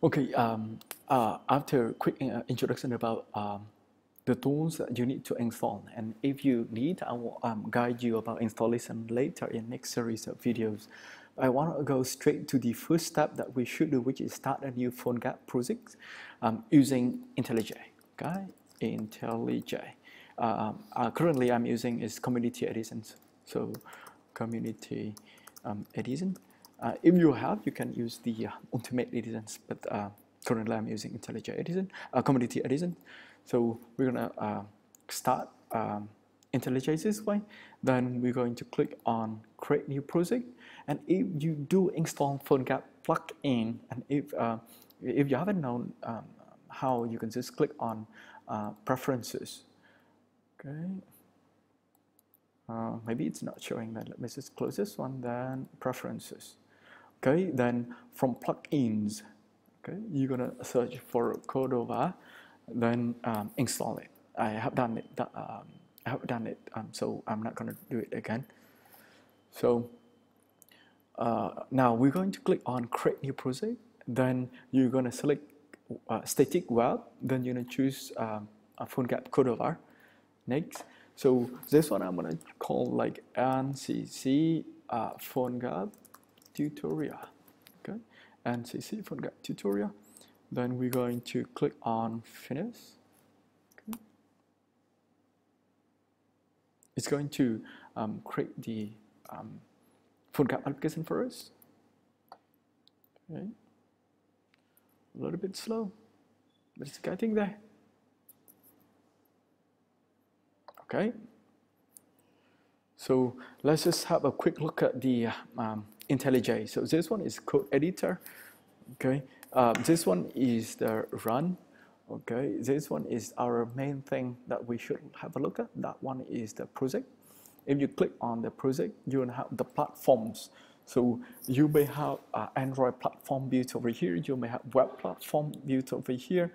Okay, um, uh, after quick uh, introduction about um, the tools that you need to install, and if you need, I will um, guide you about installation later in next series of videos. I want to go straight to the first step that we should do, which is start a new PhoneGap project um, using IntelliJ. Okay, IntelliJ. Um, uh, currently, I'm using is Community Edition. So, Community um, Edition. Uh, if you have, you can use the uh, Ultimate Editions, but uh, currently I'm using IntelliJ Edition, uh, Community Edition. So we're gonna uh, start um, IntelliJ this way. Then we're going to click on Create New Project. And if you do install PhoneGap plugin, and if uh, if you haven't known um, how, you can just click on Preferences. Okay. Uh, maybe it's not showing that. Let me just close this one, then preferences okay then from plugins okay you're gonna search for Cordova then um, install it. I have done it um, I have done it um, so I'm not gonna do it again. So uh, now we're going to click on create new project then you're gonna select uh, static web then you're gonna choose um, a PhoneGap Cordova. Next so this one I'm gonna call like NCC uh, PhoneGap tutorial. Okay? And CC for that tutorial then we're going to click on finish. Okay. it's going to um, create the um, PhoneGap application for us. Okay? A little bit slow but it's getting there. Okay? So let's just have a quick look at the um, IntelliJ. So this one is code editor. Okay, uh, this one is the run. Okay, this one is our main thing that we should have a look at. That one is the project. If you click on the project, you will have the platforms. So you may have uh, Android platform built over here. You may have web platform built over here.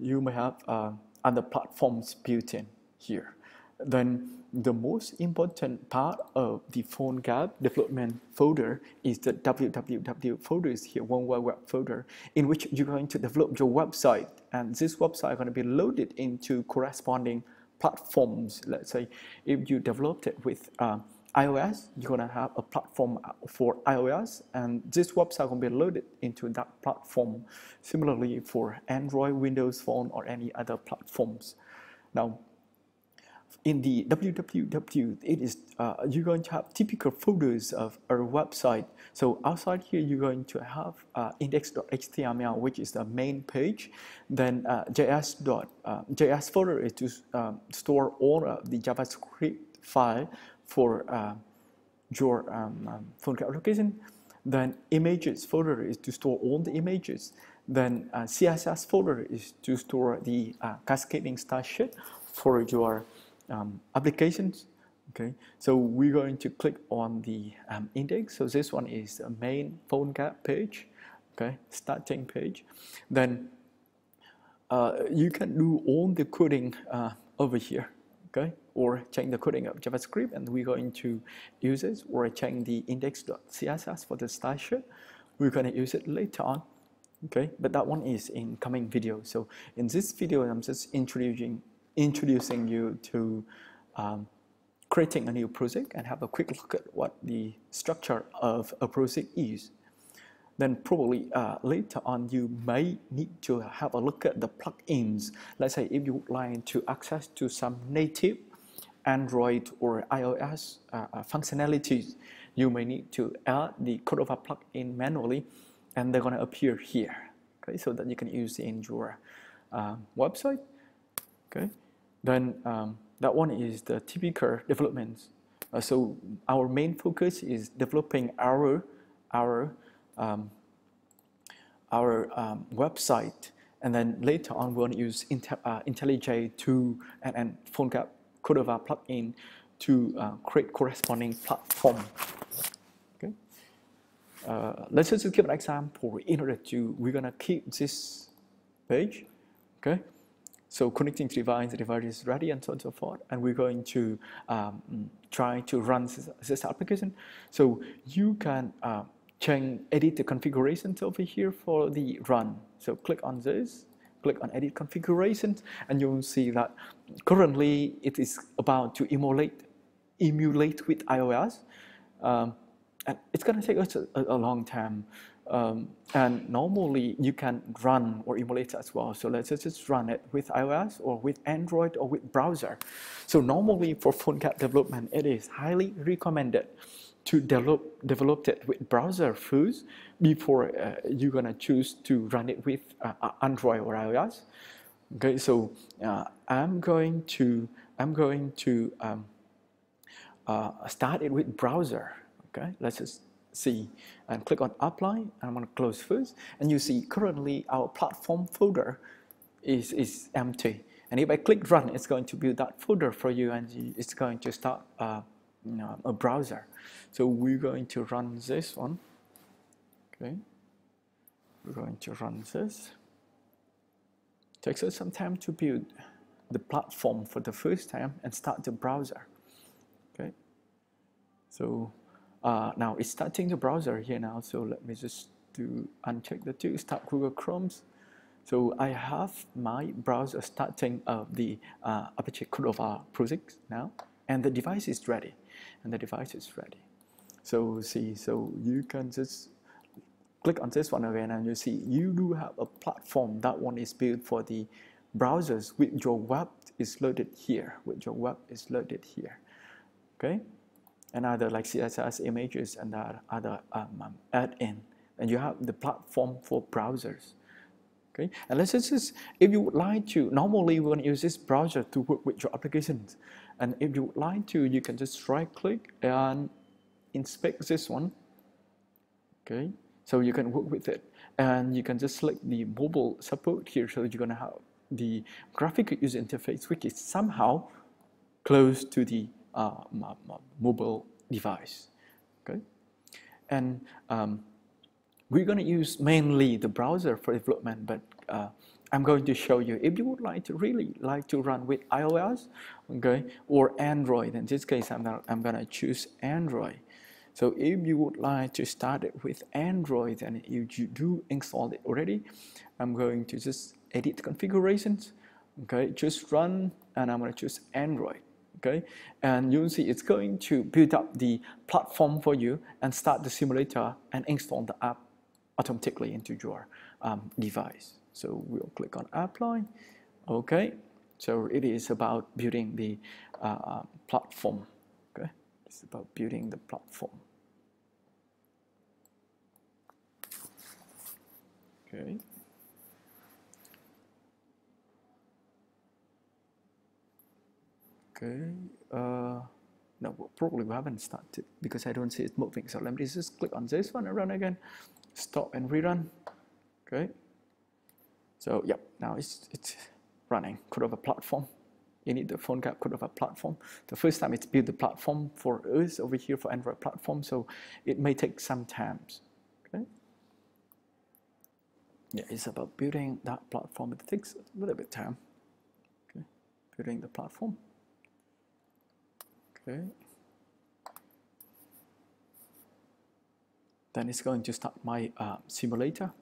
You may have uh, other platforms built in here. Then the most important part of the PhoneGap development folder is the www folder is here, one web folder, in which you're going to develop your website. And this website is going to be loaded into corresponding platforms. Let's say if you developed it with uh, iOS, you're going to have a platform for iOS, and this website will be loaded into that platform. Similarly, for Android, Windows Phone, or any other platforms. Now, in the www, it is uh, you're going to have typical folders of our website. So outside here, you're going to have uh, index.html, which is the main page. Then uh, JS uh, JS folder is to um, store all of the JavaScript file for uh, your um, um, phone application. Then images folder is to store all the images. Then uh, CSS folder is to store the cascading style sheet for your um, applications. Okay, so we're going to click on the um, index. So this one is the main PhoneGap page. Okay, starting page. Then uh, you can do all the coding uh, over here. Okay, or change the coding of JavaScript, and we're going to use it, or change the index.css for the style sheet. We're going to use it later on okay but that one is in coming video so in this video i'm just introducing introducing you to um, creating a new project and have a quick look at what the structure of a project is. Then probably uh, later on you may need to have a look at the plugins. Let's say if you would like to access to some native Android or iOS uh, functionalities, you may need to add the Cordova plugin manually and they're going to appear here okay, so that you can use in your uh, website. Okay. Then um, that one is the typical developments. Uh, so our main focus is developing our our um, our um, website, and then later on we'll use Intel, uh, IntelliJ to and, and PhoneGap Cordova plugin to uh, create corresponding platform. Okay. Uh, let's just give an example in order to we're gonna keep this page. Okay. So connecting to device, the device is ready and so on and so forth. And we're going to um, try to run this, this, application. So you can uh, change, edit the configurations over here for the run. So click on this, click on edit configurations, and you'll see that currently it is about to emulate, emulate with iOS. Um, and it's going to take us a, a long time. Um, and normally you can run or emulate as well. So let's just run it with iOS or with Android or with browser. So normally for PhoneGap development, it is highly recommended to develop, develop it with browser first before uh, you're gonna choose to run it with uh, uh, Android or iOS. Okay, so uh, I'm going to I'm going to um, uh, start it with browser. Okay, let's just see and click on apply. I'm gonna close first, and you see currently our platform folder is is empty. And if I click run, it's going to build that folder for you, and it's going to start uh, you know, a browser. So we're going to run this one. Okay. We're going to run this. Takes us some time to build the platform for the first time and start the browser. Okay. So uh, now it's starting the browser here now. So let me just do uncheck the two, start Google Chrome's. So I have my browser starting the uh, Apache Cordova project now, and the device is ready, and the device is ready. So see, so you can just click on this one again and you see you do have a platform. That one is built for the browsers with your web is loaded here, with your web is loaded here. Okay? And other like CSS images and other um, um, add-in. And you have the platform for browsers. Okay, and let's just, if you would like to, normally we're going to use this browser to work with your applications. And if you would like to, you can just right click and inspect this one. Okay, so you can work with it. And you can just select the mobile support here. So you're going to have the graphical user interface, which is somehow close to the uh, mobile device. Okay, and um, we're going to use mainly the browser for development, but uh, I'm going to show you if you would like to really like to run with iOS, okay, or Android. In this case, I'm gonna, I'm gonna choose Android. So if you would like to start it with Android and if you do install it already, I'm going to just edit configurations, okay, just run and I'm going to choose Android, okay, and you'll see it's going to build up the platform for you and start the simulator and install the app automatically into your um, device. So we'll click on apply. Okay, so it is about building the uh, platform. Okay, it's about building the platform. Okay. Okay. Uh, no, probably we haven't started because I don't see it moving. So let me just click on this one and run again. Stop and rerun. Okay. So yep, now it's it's running Cordova platform. You need the phone PhoneGap Cordova platform. The first time it's built the platform for us over here for Android platform, so it may take some time. Okay. Yeah, it's about building that platform. It takes a little bit time. Okay, building the platform. Okay. Then it's going to start my uh, simulator.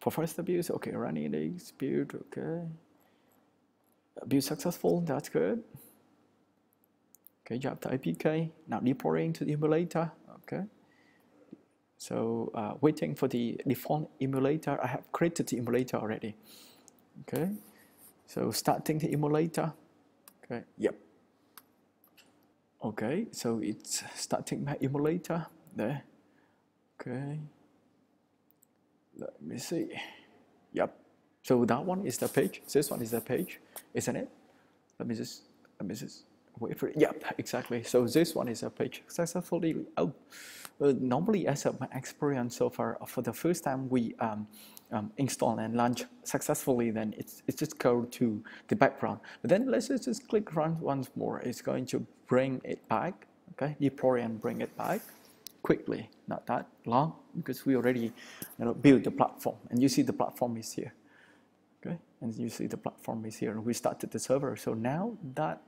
For first abuse, okay, running the build, okay. Build successful, that's good. Okay, have the APK. Now deploying to the emulator, okay. So uh, waiting for the default emulator. I have created the emulator already. Okay, so starting the emulator. Okay, yep. Okay, so it's starting my emulator there. Okay, let me see. Yep. So that one is the page. This one is the page, isn't it? Let me just let me just wait for it. Yep, exactly. So this one is a page successfully. Oh, uh, normally as my experience so far, for the first time we um, um, install and launch successfully, then it's it's just go to the background. But then let's just click run once more. It's going to bring it back. Okay, deploy and bring it back quickly, not that long, because we already you know, built the platform. And you see the platform is here. Okay, and you see the platform is here, and we started the server. So now that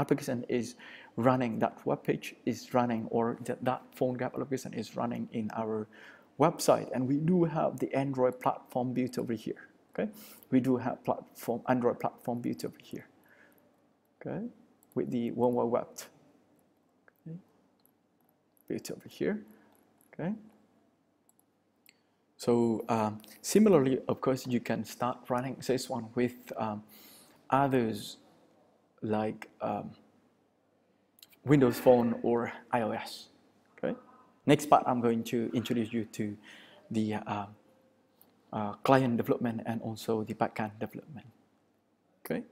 application is running, that web page is running, or that, that PhoneGap application is running in our website. And we do have the Android platform built over here. Okay, we do have platform Android platform built over here. Okay, with the World Wide Web. Okay, built over here. Okay. So um, similarly, of course, you can start running this one with um, others like um, Windows Phone or iOS. Okay. Next part, I'm going to introduce you to the uh, uh, client development and also the backend development. Okay.